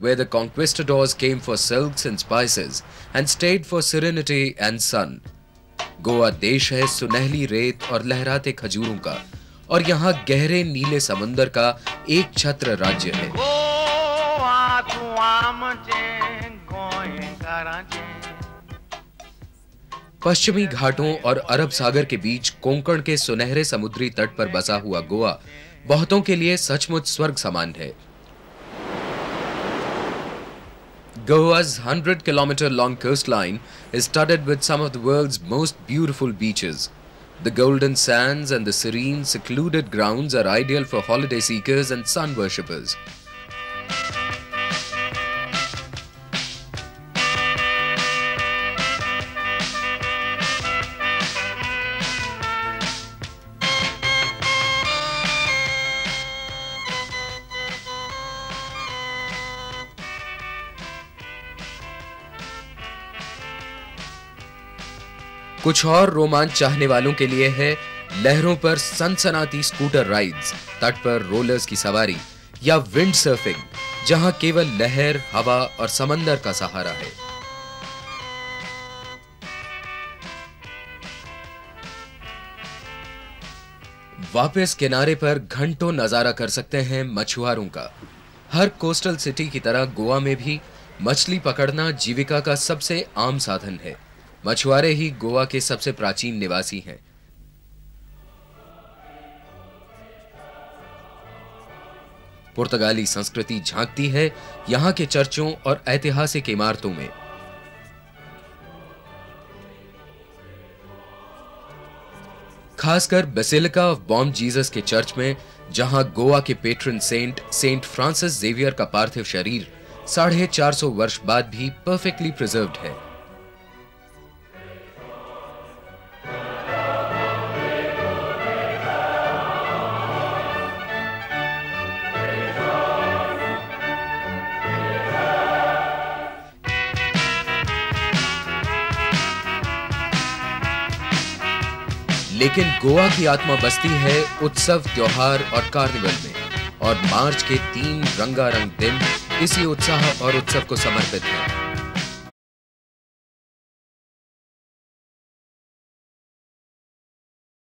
where the conquistadors came for silks and spices and stayed for serenity and sun. Goa देश है सुनहली रेत और लहराते खजूरों का और यहाँ गहरे नीले समंदर का एक छत्र राज्य है। पश्चिमी घाटों और अरब सागर के बीच कोंकण के सुनहरे समुद्री तट पर बसा हुआ गोवा बहुतों के लिए सचमुच स्वर्ग समान है। Goa's 100 kilometer long coastline is studded with some of the world's most beautiful beaches. The golden sands and the serene, secluded grounds are ideal for holiday seekers and sun worshippers. कुछ और रोमांच चाहने वालों के लिए है लहरों पर सनसनाती स्कूटर राइड्स तट पर रोलर्स की सवारी या विंड सर्फिंग जहाँ केवल लहर, हवा और समंदर का सहारा है। वापस किनारे पर घंटों नज़ारा कर सकते हैं मछुआरों का। हर कोस्टल सिटी की तरह गोवा में भी मछली पकड़ना जीविका का सबसे आम साधन है। मछुआरे ही गोवा के सबसे प्राचीन निवासी हैं। पुर्तगाली संस्कृति झांकती है यहाँ के चर्चों और ऐतिहासिक इमारतों में। खासकर बेसिलिका ऑफ़ बॉम जीसस के चर्च में, जहाँ गोवा के patron saint saint Francis Xavier का पार्थिव शरीर साढ़े चार सौ वर्ष बाद भी परफेक्टली प्रिजर्व्ड है। लेकिन गोवा की आत्मा बसती है उत्सव, त्योहार और कार्निवल में। और मार्च के तीन रंगारंग दिन इसी उत्साह और उत्सव को समर्पित है।